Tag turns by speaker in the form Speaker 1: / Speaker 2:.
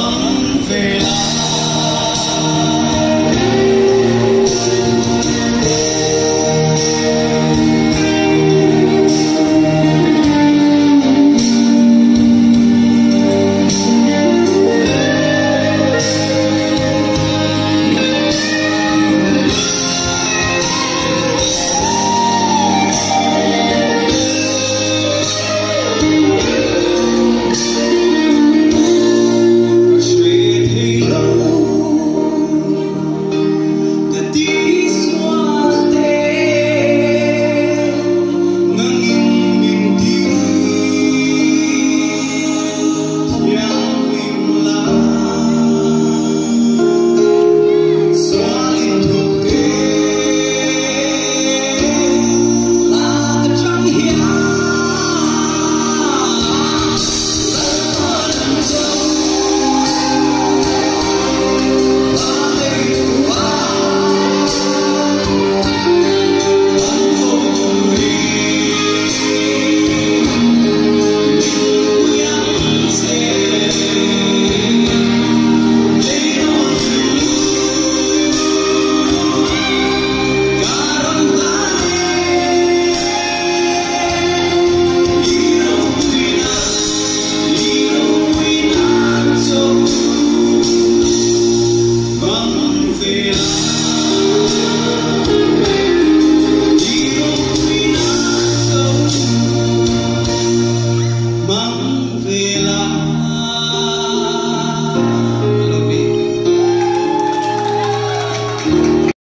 Speaker 1: Oh. Querido.